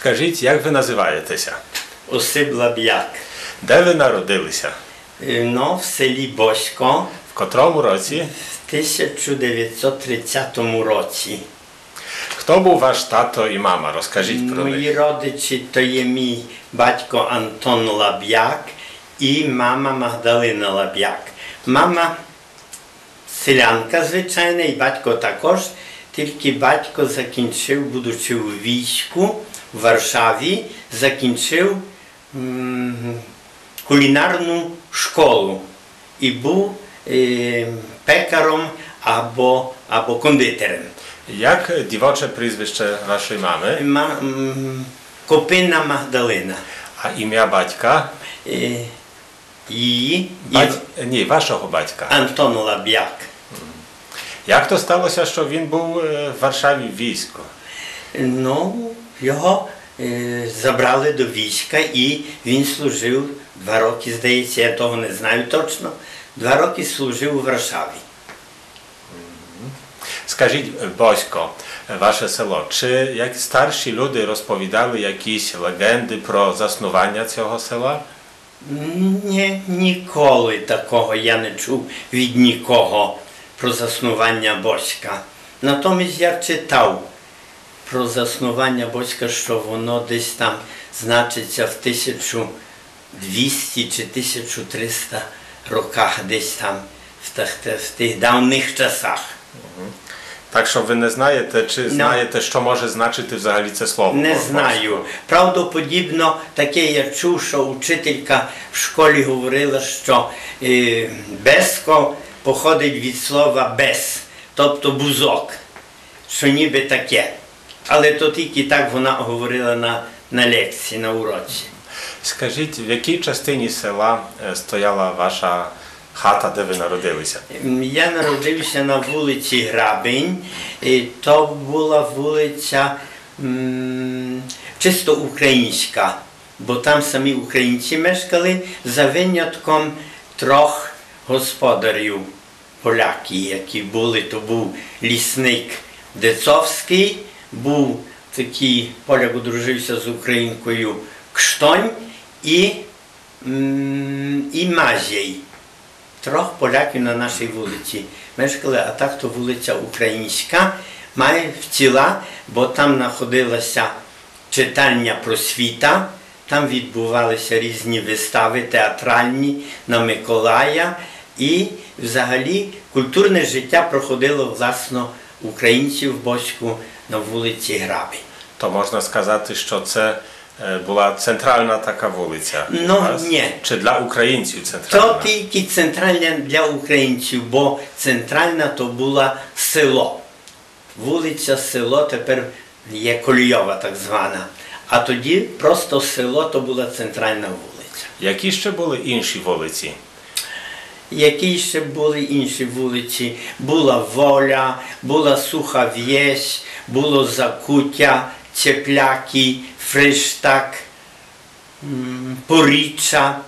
Скажіть, як ви називаєтеся? Осип Лаб'як. Де ви народилися? Е, Ну, в селі Босько В котрому році? в 1930 році. Хто був ваш тато і мама? Розкажіть про Мої них. родичі то є мій батько Антон Лаб'як і мама Магдалина Лаб'як. Мама селянка, звичайна, і батько також. Тільки батько закінчив, будучи у війську в Варшаві, закінчив кулінарну школу і був пекаром або, або кондитером. Як дівоче прізвище вашої мами, Ма, м, Копина Магдалина. а ім'я батька? Е, Її і Бать... Ні, вашого батька. Антон Лаб'як. Як то сталося, що він був е, в Варшаві в війську? Ну, його е, забрали до війська і він служив два роки, здається, я того не знаю точно. Два роки служив у Варшаві. Скажіть, е, Босько, е, ваше село, чи як старші люди розповідали якісь легенди про заснування цього села? Ні, ніколи такого я не чув від нікого про заснування Боська. Натомість я читав про заснування Боська, що воно десь там значиться в 1200 чи 1300 роках, десь там в тих, в тих давніх часах. Так що ви не знаєте, чи знаєте, що може значити взагалі це слово? Не знаю. Правдоподібно, таке я чув, що учителька в школі говорила, що е, безко походить від слова без, тобто бузок, що ніби таке. Але то тільки так вона говорила на, на лекції, на уроці. Скажіть, в якій частині села е, стояла ваша хата, де ви народилися? Я народився на вулиці Грабинь, і то була вулиця м, чисто українська, бо там самі українці мешкали за винятком трьох господарів поляки, які були. То був лісник Децовський, був такий поляк одружився з українкою Кштонь і, і Мазєй. Трьох поляків на нашій вулиці. Мешкали, а так то вулиця Українська має вціла, бо там знаходилася читальня просвіта, там відбувалися різні вистави театральні на Миколая, і взагалі культурне життя проходило власно українців в Боську на вулиці Граби. То можна сказати, що це е, була центральна така вулиця. Ну, ні. Чи для українців центральна? То тільки центральна для українців, бо центральна то була село. Вулиця село тепер є колійова так звана. А тоді просто село то була центральна вулиця. Які ще були інші вулиці? Які ще були інші вулиці? Була Воля, була Суха В'єсь, було Закуття, Цепляки, Фриштак, Поріччя,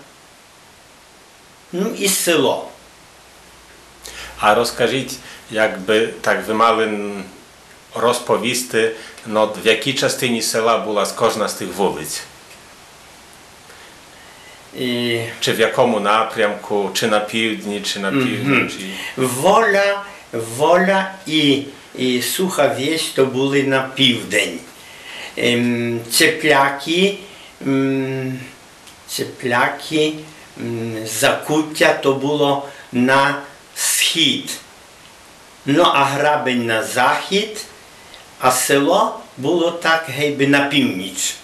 ну і село. А розкажіть, якби так ви мали розповісти, ну, в якій частині села була кожна з тих вулиць? І Чи в якому напрямку, чи на півдні, чи на півночі? Воля, воля і, і суха вісь то були на південь. Ем, Цепляки, цепляки, закуття то було на схід. Ну, а грабень на захід, а село було так гейби на північ.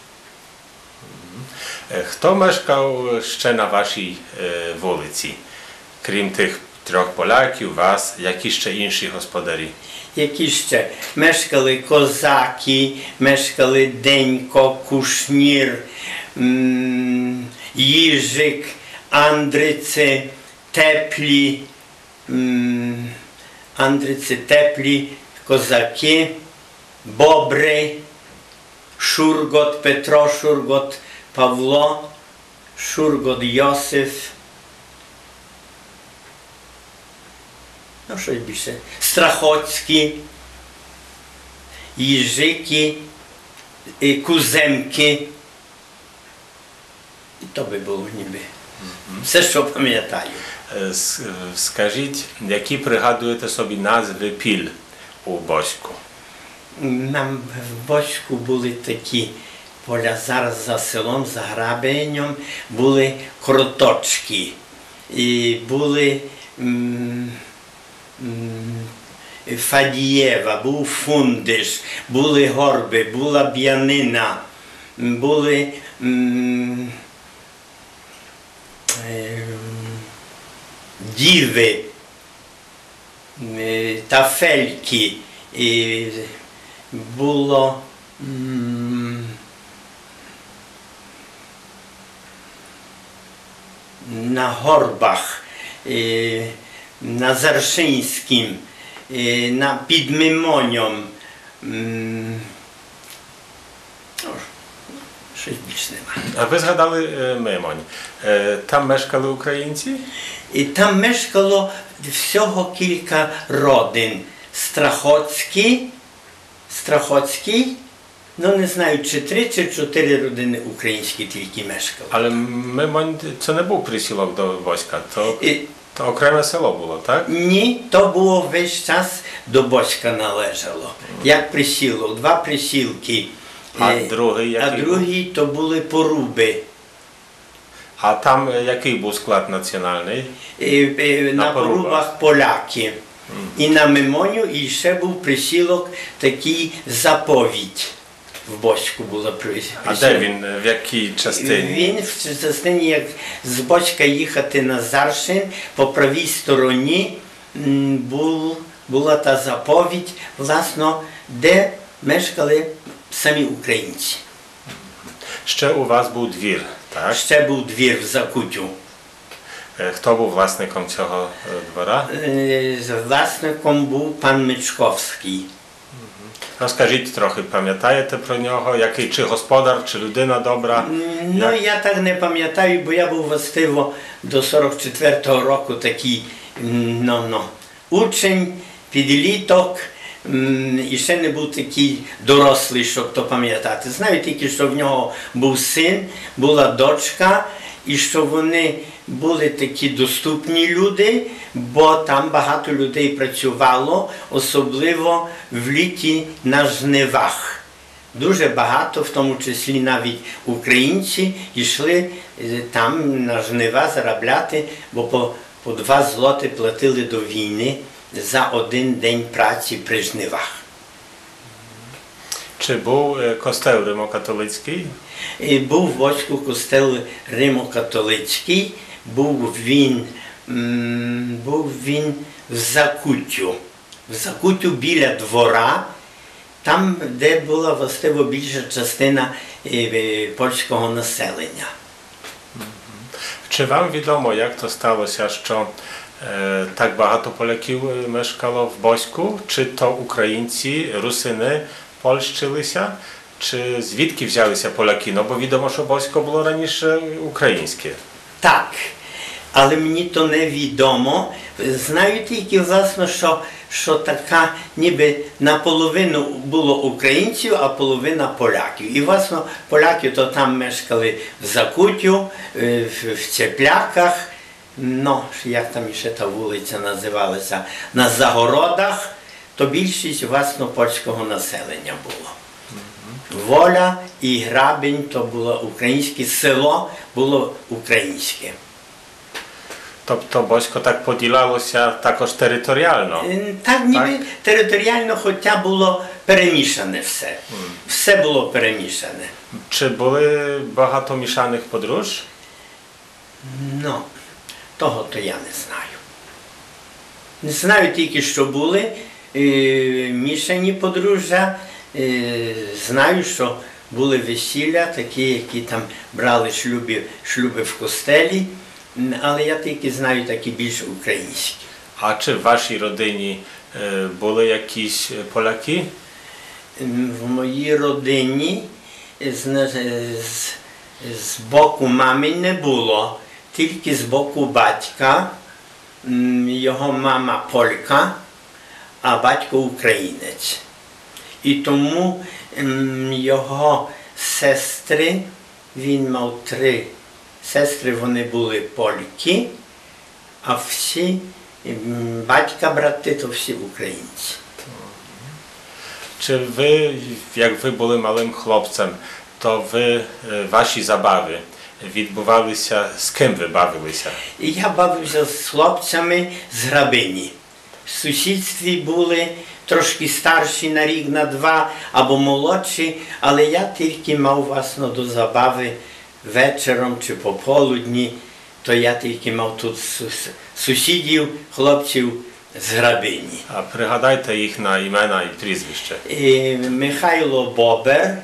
Е, Хто мешкав ще на вашій е, вулиці? Крім тих трьох поляків, вас, які ще інші господарі? Які ще мешкали козаки, мешкали Денько, Кушнір, Їжик, Андриці, Теплі, Андриці, Теплі, козаки, Бобри, Шургот, Петро, Шургот, Павло, Шургот Йосиф. Ну, щось більше. Страхоцькі, Їжики, куземки. І то би було ніби. Все, що пам'ятаю. Е, е, Скажіть, які пригадуєте собі назви піль у Боську? Нам в Бочку були такі поля зараз за селом, за грабенем, були кроточки. І були м, Фадієва, був фундиш, були горби, була б'янина, були діви, тафельки. Було на горбах, е, на під Мимонем. ну, Щось більше немає. А ви згадали Мимонь. Там мешкали українці? І там мешкало всього кілька родин. Страхоцький, Страхоцький, ну не знаю, чи три чи чотири родини українські тільки мешкали. Але Мимонь це не був присілок до Боська, то, І, то окреме село було, так? ні, то було весь час до Боська належало. Як присілок, два присілки. А Е, другий а який? другий то були поруби. А там е, який був склад національний? І, е, на, На порубах. порубах поляки. І на Мимоню і ще був присілок такий заповідь. В Бочку була при- А де він? В якій частині? Він в частині, як з Бочка їхати на Заршин, по правій стороні був, була та заповідь, власно, де мешкали самі українці. Ще у вас був двір, так? Ще був двір в Закутю. Е, Хто був власником цього е, двора? Е, Власником був пан Мичковський. Розкажіть трохи, пам'ятаєте про нього? Який чи господар, чи людина добра? Ну, Як- я так не пам'ятаю, бо я був властиво до 44-го року такий ну, ну, учень, підліток, і ще не був такий дорослий, щоб то пам'ятати. Знаю тільки, що в нього був син, була дочка, і що вони були такі доступні люди, бо там багато людей працювало, особливо в літі на жнивах. Дуже багато, в тому числі навіть українці, йшли е, там на жнива заробляти, бо по, по два злоти платили до війни за один день праці при жнивах. Чи був е, костел римокатолицький? Був в Воцьку костел Римо-католицький, був він, був він в Закуттю. В Закуттю біля двора, там, де була властиво більша частина е, е, польського населення. Чи вам відомо, як то сталося, що е, так багато поляків мешкало в Боську? Чи то українці, русини польщилися? Чи звідки взялися поляки? Ну, бо відомо, що Босько було раніше українське. Так, але мені то не відомо. Знаю тільки власно, що, що така ніби наполовину було українців, а половина поляків. І власно поляки то там мешкали в Закутю, е, в, Цепляках, ну, як там ще та вулиця називалася, на Загородах, то більшість власно польського населення було. Воля і грабінь то було українське, село було українське. Тобто Босько так поділялося також територіально. Так ніби територіально, хоча було перемішане все. Все було перемішане. Чи були багато мішаних подруж? Ну, того то я не знаю. Не знаю тільки, що були е, мішані подружжя. Е, знаю, що були весілля, такі, які там брали шлюби, шлюби в костелі, але я тільки знаю такі більш українські. А чи в вашій родині е, були якісь е, поляки? В моїй родині з, з, з боку мами не було, тільки з боку батька. Його мама полька, а батько українець. І тому його сестри, він мав три сестри, вони були польки, а всі батька, брати, то всі українці. Czy wy, jak wy byli małym chłopcem, to wy, e, wasi zabawy відбувалися, з ким ви бавилися? Я бавився з хлопцями з грабині. В сусідстві були трошки старші на рік, на два або молодші, але я тільки мав власно до забави вечором чи пополудні, то я тільки мав тут сусідів, хлопців з грабині. A пригадайте їх на імена і прізвище. І Михайло Бобер,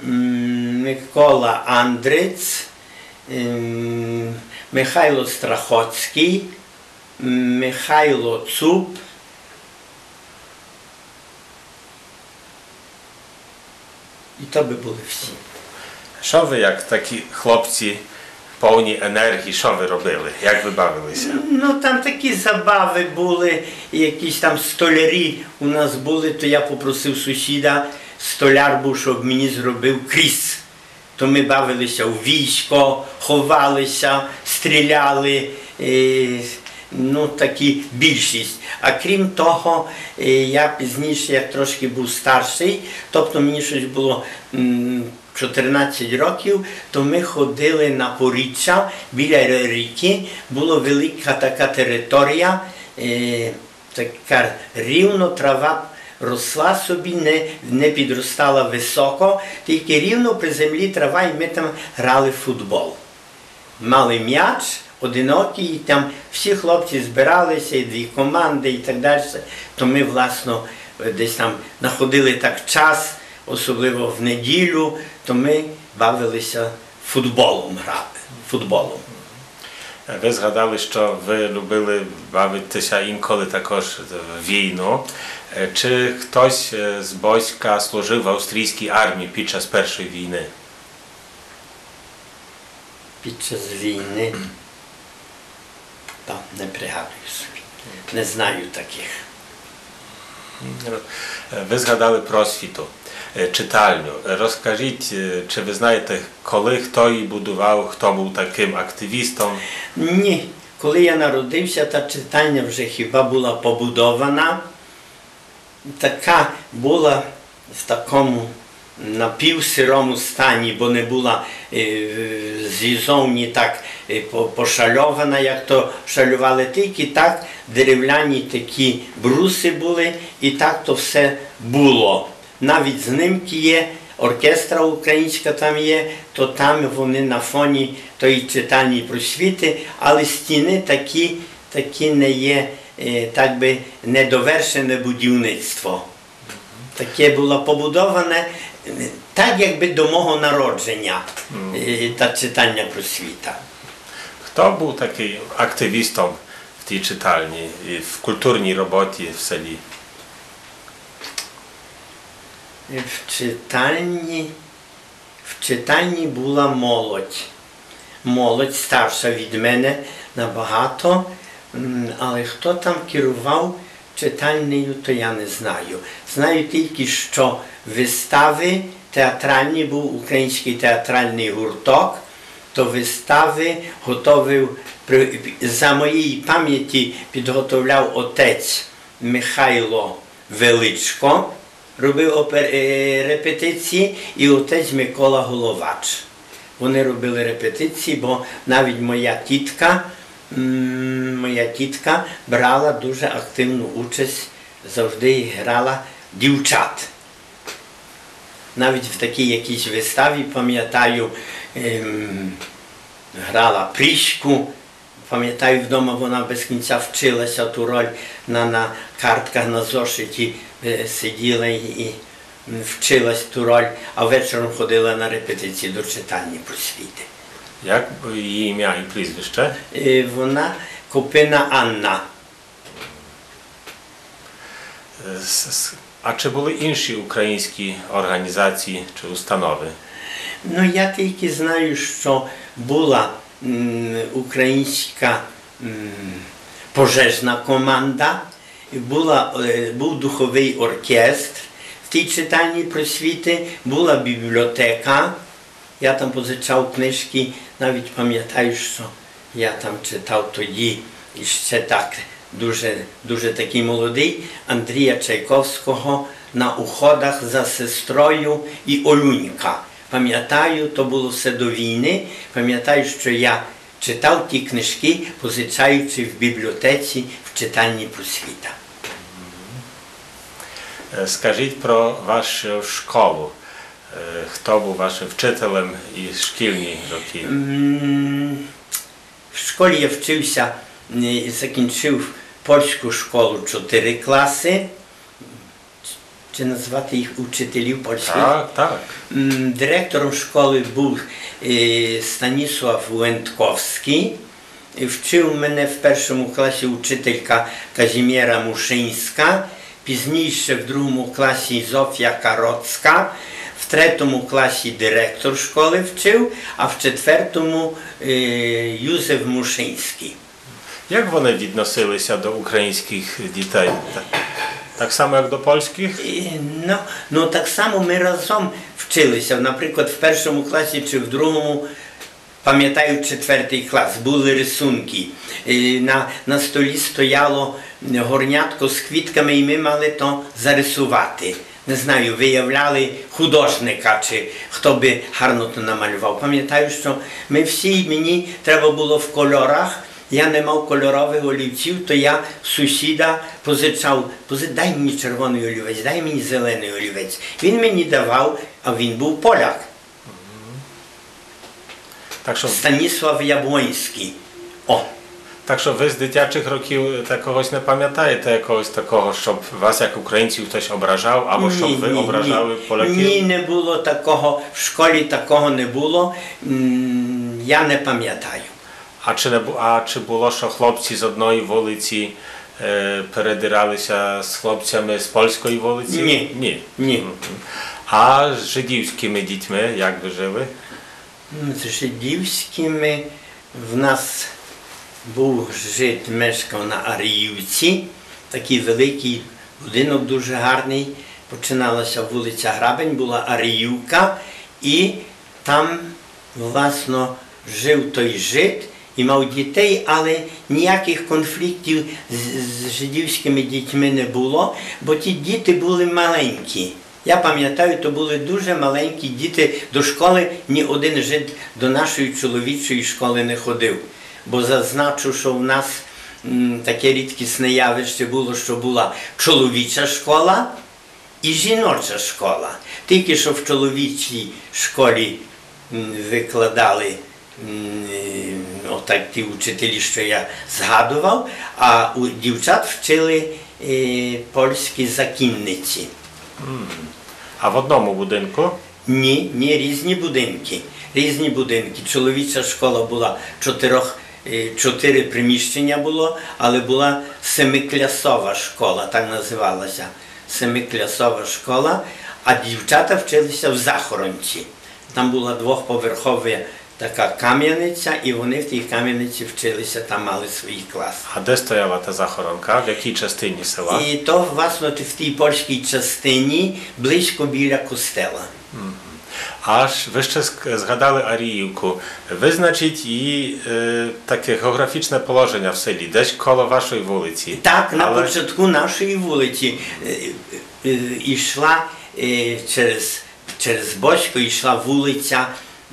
Микола Андриць, Михайло Страхоцький, Михайло Цуп. І то би були всі. Що ви, як такі хлопці повні енергії, що ви робили? Як ви бавилися? Ну там такі забави були, якісь там столярі у нас були, то я попросив сусіда, столяр був, щоб мені зробив кріс. То ми бавилися у військо, ховалися, стріляли. Ну, такі більшість. А крім того, я пізніше, як трошки був старший, тобто мені щось було 14 років, то ми ходили на поріччя біля ріки, була велика така територія, е, така рівно трава росла собі, не, не підростала високо, тільки рівно при землі трава, і ми там грали в футбол. Мали м'яч одинокий, і там всі хлопці збиралися, і дві команди і так далі. То ми, власно, десь там знаходили так час, особливо в неділю, то ми бавилися футболом грали. Футболом. Ви згадали, що ви любили бавитися інколи також в війну. Е, Чи хтось е, з Боська служив в австрійській армії під час першої війни? Під час війни. Та, не пригадую собі. Не знаю таких. Е, Ви згадали про освіту, е, читальню. Розкажіть, е, чи ви знаєте, коли хто її будував, хто був таким активістом? Ні, коли я народився, та читання вже хіба була побудована. Така була в такому напівсирому стані, бо не була е, зізовні так пошальована, як то шалювали, тільки так дерев'яні такі бруси були, і так то все було. Навіть знимки є, оркестра українська там є, то там вони на фоні тої читальні просвіти, але стіни такі, такі не є, е, так би недовершене будівництво. Таке було побудоване е, так, якби до мого народження е, та читання просвіта. Хто був такий активістом в тій читальні, в культурній роботі в селі? В читальні, в читальні була молодь. Молодь старша від мене набагато, але хто там керував читальнею, то я не знаю. Знаю тільки, що вистави театральні був український театральний гурток, то вистави готовив за моєї пам'яті підготовляв отець Михайло Величко, робив е, репетиції, і отець Микола Головач. Вони робили репетиції, бо навіть моя тітка, моя тітка брала дуже активну участь, завжди грала дівчат. Навіть в такій якійсь виставі, пам'ятаю, ем, грала Пріську. Пам'ятаю, вдома вона без кінця вчилася ту роль на, на картках на зошиті сиділа і, вчилась ту роль, а вечором ходила на репетиції до читальні просвіти. Як її ім'я і прізвище? Е, Вона Копина Анна. Е, А чи були інші українські організації чи установи? Ну, я тільки знаю, що була м, українська м, пожежна команда, була, е, був духовий оркестр. в тій читальні просвіти була бібліотека. Я там позичав книжки, навіть пам'ятаю, що я там читав тоді і ще так дуже, дуже такий молодий Андрія Чайковського на уходах за сестрою і Олюнька. Пам'ятаю, то було все до війни. Пам'ятаю, що я читав ті книжки, позичаючи в бібліотеці в читальні просвіта. Е, Скажіть про вашу школу. Е, Хто був вашим вчителем і шкільні роки? М, В школі я вчився е, і закінчив польську школу 4 класи. Чи назвати їх учителів польських? Так, так. М, Директором школи був е, Станіслав Лентковський. І Вчив мене пізніше в другому класі Зофія Кароцька, в третьому класі директор школи вчив, а в четвертому е, Юзеф Мушинський. Як вони відносилися до українських дітей? Так, само, як до польських? І, Ну, ну так само ми разом вчилися. Наприклад, в першому класі чи в другому, пам'ятаю, четвертий клас, були рисунки. На, на столі стояло горнятко з квітками, і ми мали то зарисувати. Не знаю, виявляли художника, чи хто би гарно то намалював. Пам'ятаю, що ми всі, мені треба було в кольорах. Я не мав кольорових олівців, то я сусіда позичав, пози- дай мені червоний олівець, дай мені зелений олівець. Він мені давав, а він був поляк. Так що, Станіслав Яблонський. О, так що ви з дитячих років такогось не пам'ятаєте якогось такого, щоб вас як українців хтось ображав, або щоб ви ображали поляків? Ні, не було такого, в школі такого не було. М, Я не пам'ятаю. А чи, не, бу- а чи було, що хлопці з одної вулиці е, передиралися з хлопцями з польської вулиці? Ні. Ні. Ні. А з жидівськими дітьми як ви жили? Жидівськими в нас був жид, мешкав на Аріївці, такий великий будинок дуже гарний. Починалася вулиця Грабень, була Аріївка, і там, власно, жив той жид і мав дітей, але ніяких конфліктів з, з жидівськими дітьми не було, бо ті діти були маленькі. Я пам'ятаю, то були дуже маленькі діти до школи, ні один жид до нашої чоловічої школи не ходив. Бо зазначу, що в нас таке рідкісне явище було, що була чоловіча школа і жіноча школа. Тільки що в чоловічій школі викладали отак ті вчителі, що я згадував, а у дівчат вчили е, польські закінниці. А в одному будинку? Ні, ні, різні будинки. Різні будинки. Чоловіча школа була чотирьох, е, чотири приміщення було, але була семиклясова школа, так називалася. Семиклясова школа, а дівчата вчилися в захоронці. Там була двохповерхова така кам'яниця, і вони в тій кам'яниці вчилися, там мали свої класи. А де стояла та захоронка? В якій частині села? І то, власне, в тій польській частині близько біля костела. Аж ви ще згадали Аріївку. Визначіть її е, таке географічне положення в селі, десь коло вашої вулиці. Так, на Але- початку нашої вулиці е, е, йшла е, через, через Бочко, йшла вулиця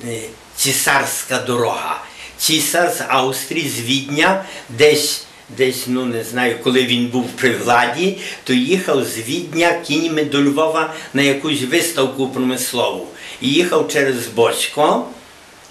е, Цісарська дорога. Цісар з Австрії, з Відня, десь, десь, ну не знаю, коли він був при владі, то їхав з Відня кіньми до Львова на якусь виставку промислову. І їхав через Бочко.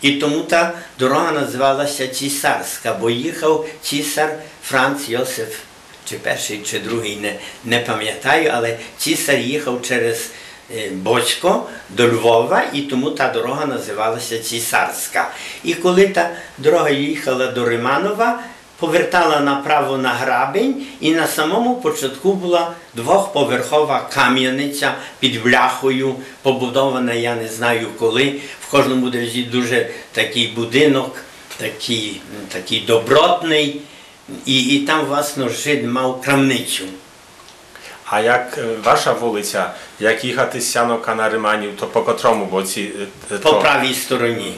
І тому та дорога називалася Цісарська, бо їхав цісар Франц Йосиф, чи перший, чи другий, не, не пам'ятаю, але цісар їхав через е, Бочко до Львова, і тому та дорога називалася Цісарська. І коли та дорога їхала до Риманова, повертала направо на грабень, і на самому початку була двохповерхова кам'яниця під бляхою, побудована, я не знаю коли. В кожному дерезі дуже такий будинок, такий, такий добротний. І, і там, власне, жид мав крамницю. А як е, ваша вулиця, як їхати з Сянока на Риманів, то по котрому боці? е, е, По то? правій стороні.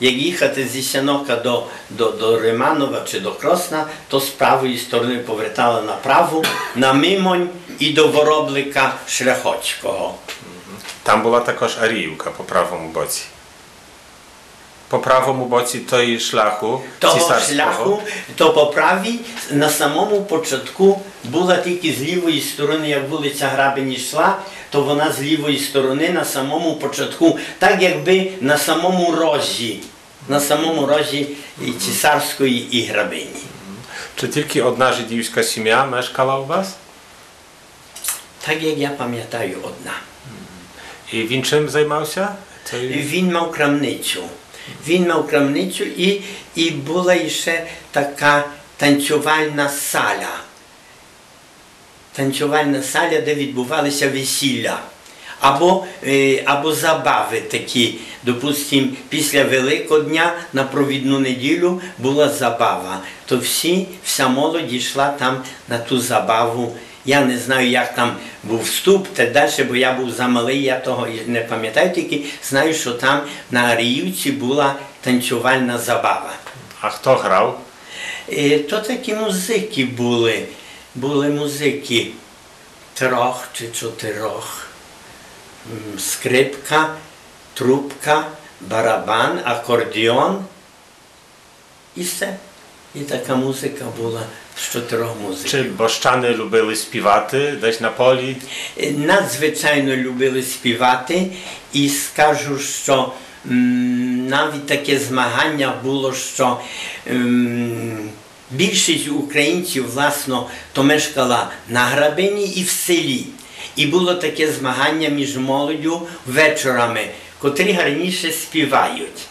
Як їхати зі Сянока до, до, до Риманова чи до Кросна, то з правої сторони повертали направо, на Мимонь і до Вороблика Шляхоцького. Там була також Аріївка по правому боці. По правому боці тої шляху Того шляху, то по правій на самому початку була тільки з лівої сторони, як вулиця Грабень йшла, то вона з лівої сторони на самому початку, так якби на самому розі, на самому розі і цісарської і грабині. Чи тільки одна жидівська сім'я мешкала у вас? Так як я пам'ятаю одна. І він чим займався? Цей- Він мав крамницю. Він мав крамницю і, і була ще така танцювальна саля. Танцювальна саля, де відбувалися весілля. Або, е, або забави такі. Допустим, після Великодня на провідну неділю була забава. То всі, вся молодь йшла там на ту забаву. Я не знаю, як там був вступ та далі, бо я був замалий, я того не пам'ятаю, тільки знаю, що там на Аріївці була танцювальна забава. А хто грав? І то такі музики були. Були музики трьох чи чотирьох. Скрипка, трубка, барабан, акордіон. І все. І така музика була з чотирьох музик. Чи бощани любили співати десь на полі? Надзвичайно любили співати, і скажу, що м, навіть таке змагання було, що м, більшість українців, власно, то мешкала на грабині і в селі. І було таке змагання між молоддю вечорами, котрі гарніше співають.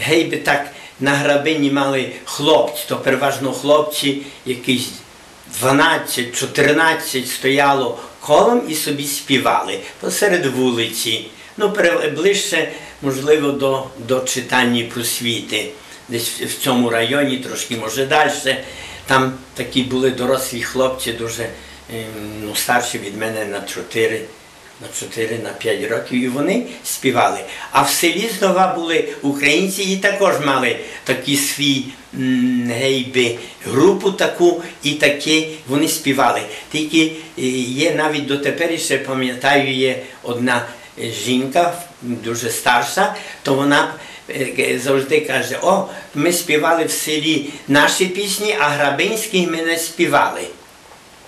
Гей би так на грабині мали хлопці, то переважно хлопці якісь 12-14 стояло колом і собі співали посеред вулиці. Ну, ближче, можливо, до, до читання просвіти. Десь в цьому районі, трошки може далі. Там такі були дорослі хлопці, дуже ем, ну, старші від мене на 4 на 4 на 5 років, і вони співали. А в селі знову були українці і також мали такі свій гейби, групу таку, і такі вони співали. Тільки е, є навіть дотепер ще пам'ятаю, є одна жінка, дуже старша, то вона е, завжди каже: о, ми співали в селі наші пісні, а грабинські ми не співали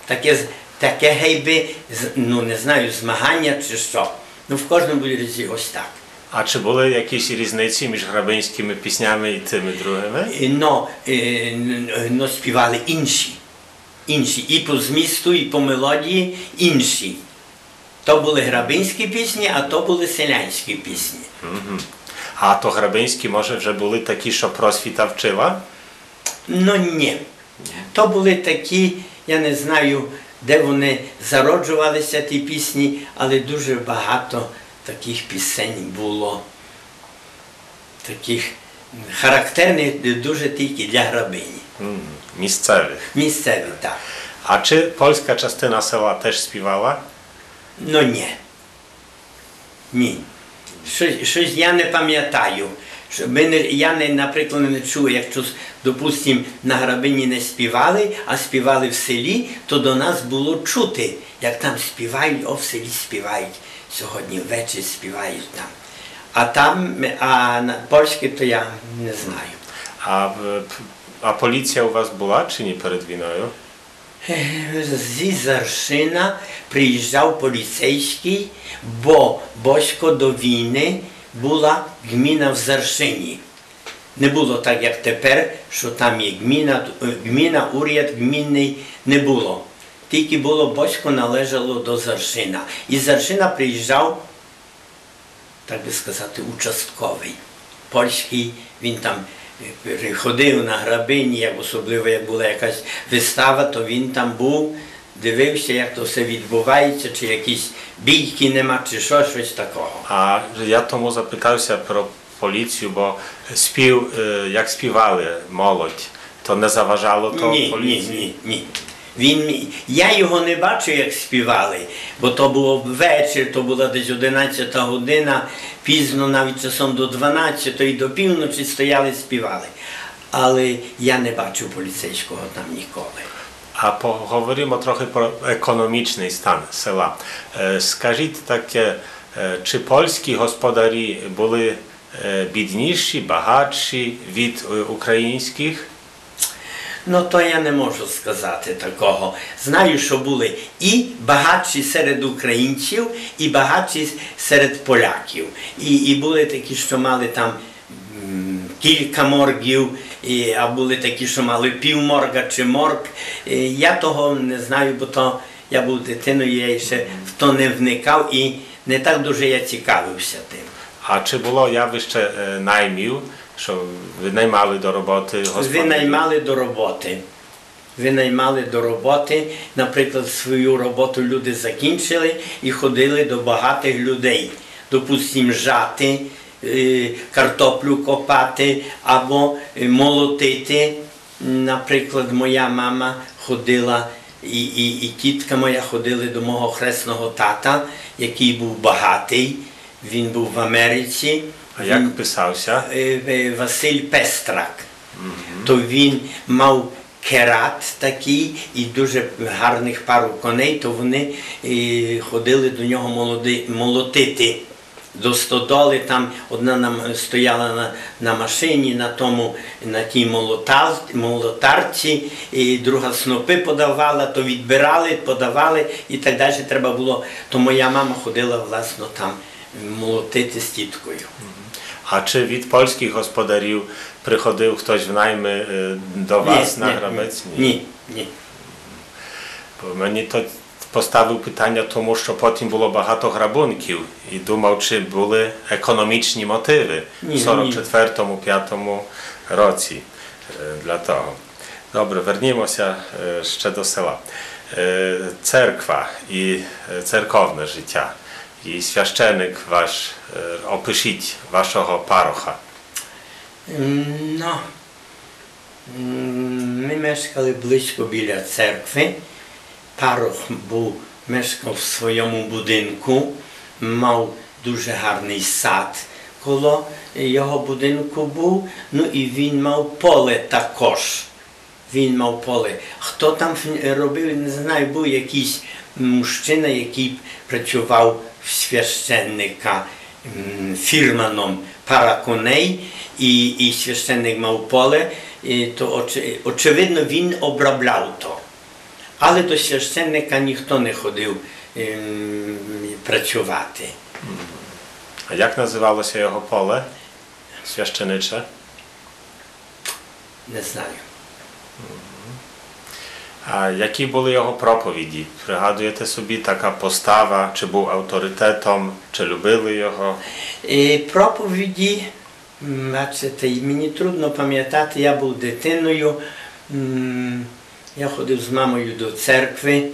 таке, таке гейби, ну не знаю, змагання чи що. Ну в кожному разі ось так. А чи були якісь різниці між грабинськими піснями і тими другими? І, Но, е, н- співали інші. Інші. І по змісту, і по мелодії інші. То були грабинські пісні, а то були селянські пісні. А то грабинські, може, вже були такі, що просвіта вчила? Ну ні. То були такі, я не знаю, де вони зароджувалися, ті пісні, але дуже багато таких пісень було. Таких характерних дуже тільки для грабині. Місцевих. Місцеві, так. А чи польська частина села теж співала? Ну ні. Ні. Щось, щось я не пам'ятаю. Що Ми не, я, не, наприклад, не чув, якщо, допустимо, на грабині не співали, а співали в селі, то до нас було чути, як там співають, о, в селі співають. Сьогодні ввечері співають там. А там, а на польське, то я не знаю. А, а поліція у вас була чи ні перед війною? Зі Заршина приїжджав поліцейський, бо Босько до війни була гміна в Заршині. Не було так, як тепер, що там є гміна, е, гміна, уряд гмінний не було. Тільки було Босько належало до Заршина. І Заршина приїжджав, так би сказати, участковий. Польський, він там е, ходив на грабині, як особливо як була якась вистава, то він там був, дивився, як то все відбувається, чи якісь бійки нема, чи що, щось такого. А я тому запитався про поліцію, бо спів, е, як співали молодь, то не заважало то ні, ні, поліції? ні, ні. Він, я його не бачу, як співали, бо то було вечір, то була десь 11 година, пізно навіть часом до 12 і до півночі стояли, співали. Але я не бачу поліцейського там ніколи. А поговоримо трохи про економічний стан села. Скажіть таке, чи польські господарі були бідніші, багатші від українських? Ну, то я не можу сказати такого. Знаю, що були і багатші серед українців, і багатші серед поляків. І, і були такі, що мали там кілька моргів, а були такі, що мали пів морга чи морг. Я того не знаю, бо то я був дитиною, я ще в то не вникав і не так дуже я цікавився тим. А чи було явище е, наймів, що ви наймали до роботи господарів? Винаймали до роботи. Винаймали до роботи. Наприклад, свою роботу люди закінчили і ходили до багатих людей. Допустим, жати, картоплю копати або е, молотити. Наприклад, моя мама ходила і, і, і тітка моя ходили до мого хресного тата, який був багатий. Він був в Америці. А як писався? Е, е, Василь Пестрак. То він мав керат такий і дуже гарних пару коней, то вони е, ходили до нього молоди, молотити. До стодоли там одна нам стояла на, на машині, на тому, на тій молотар, молотарці, і друга снопи подавала, то відбирали, подавали і так далі. Треба було. То моя мама ходила власно там молотити з тіткою. А чи від польських господарів приходив хтось в найми е, до вас на грабець? Ні, ні. Бо мені то поставив питання, тому що потім було багато грабунків і думав, чи були економічні мотиви Ні, в 44-5 році для того. Добре, вернімося ще до села. Церква і церковне життя. І священик ваш, опишіть вашого пароха. Ну, ми мешкали близько біля церкви. Парох був, мешкав в своєму будинку, мав дуже гарний сад коло його будинку був. Ну і він мав поле також. Він мав поле. Хто там робив, не знаю, був якийсь мужчина, який працював в священника фірманом пара коней, і, і священник мав поле, і то очевидно він обробляв то. Але до священника ніхто не ходив ем, працювати. А як називалося його поле? Священиче? Не знаю. А які були його проповіді? Пригадуєте собі така постава, чи був авторитетом, чи любили його? І проповіді, бачите, мені трудно пам'ятати, я був дитиною, м, я ходив з мамою до церкви,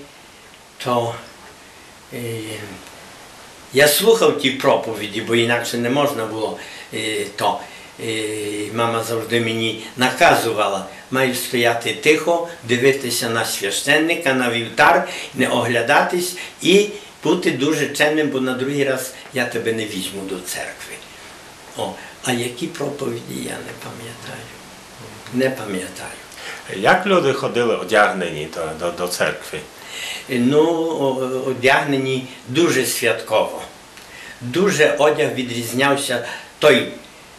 то е, я слухав ті проповіді, бо інакше не можна було е, то. Е, Мама завжди мені наказувала, маєш стояти тихо, дивитися на священника, на вівтар, не оглядатись і бути дуже чемним, бо на другий раз я тебе не візьму до церкви. О, а які проповіді я не пам'ятаю. Не пам'ятаю. Як люди ходили одягнені до, до, до церкви? Ну, одягнені дуже святково. Дуже одяг відрізнявся той.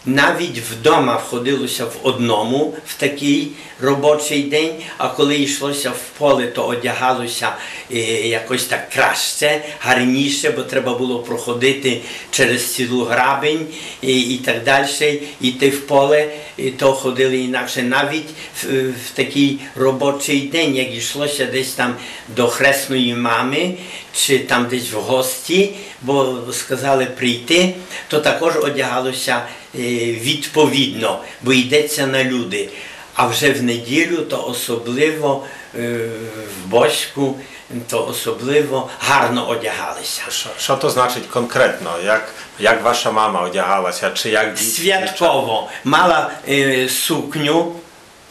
Навіть вдома входилося в одному в такий робочий день, а коли йшлося в поле, то одягалося е, якось так краще, гарніше, бо треба було проходити через цілу грабень і, і так далі, йти в поле, то ходили інакше. Навіть в, в такий робочий день, як йшлося десь там до хресної мами, чи там десь в гості, бо сказали прийти, то також одягалося е, відповідно, бо йдеться на люди. А вже в неділю то особливо е, в Боську, то особливо гарно одягалися. Що, що то значить конкретно? Як, як ваша мама одягалася? Чи як ді- Святково мала е, сукню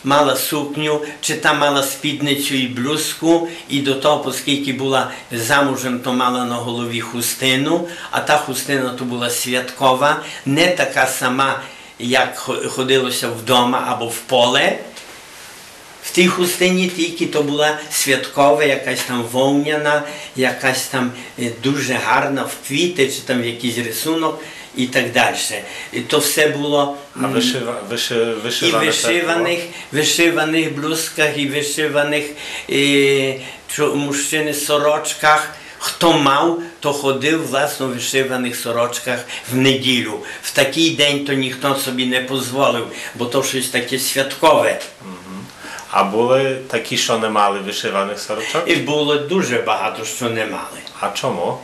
мала сукню, чи та мала спідницю і блузку, і до того, оскільки була замужем, то мала на голові хустину, а та хустина то була святкова, не така сама, як хо- ходилося вдома або в поле. В тій хустині тільки то була святкова, якась там вовняна, якась там е, дуже гарна в квіти, чи там якийсь рисунок і так далі. І то все було A м, wyszywa, wyszy, і вишиваних, вишиваних блузках, і вишиваних чо- мужчини сорочках. Хто мав, то ходив власно в вишиваних сорочках в неділю. В такий день то ніхто собі не дозволив, бо то щось таке святкове. A були такі, що не мали вишиваних сорочок? І було дуже багато, що не мали. А чому?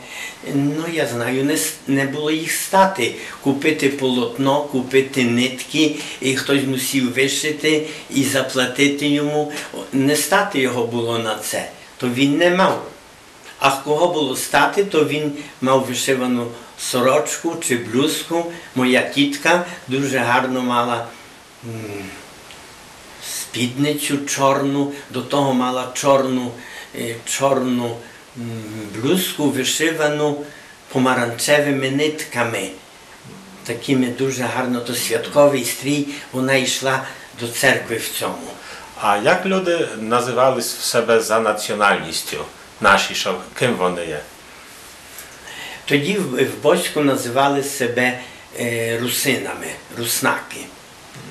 Ну, я знаю, не, не було їх стати. Купити полотно, купити нитки, і хтось мусив вишити і заплатити йому. Не стати його було на це, то він не мав. А кого було стати, то він мав вишивану сорочку чи блузку. Моя тітка дуже гарно мала спідницю чорну, до того мала чорну, е, чорну блузку вишивану помаранчевими нитками. Такими дуже гарно, то святковий стрій, вона йшла до церкви в цьому. А як люди називали себе за національністю? Наші, що ким вони є? Тоді в, Боську називали себе е, русинами, руснаки.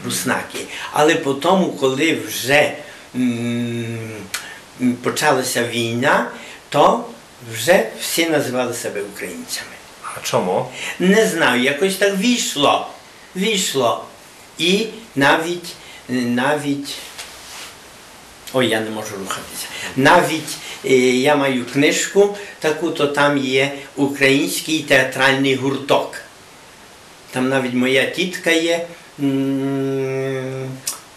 Руснаки. Але потім, коли вже почалася війна, то вже всі називали себе українцями. А чому? Не знаю, якось так війшло. Війшло. І навіть, навіть. Ой, я не можу рухатися. Навіть е, я маю книжку, таку, то там є український театральний гурток. Там навіть моя тітка є,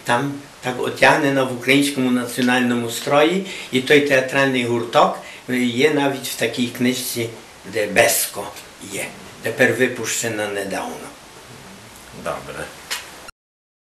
там так одягнена в українському національному строї, і той театральний гурток е, є навіть в такій книжці, де Беско є. Тепер випущена недавно. Добре.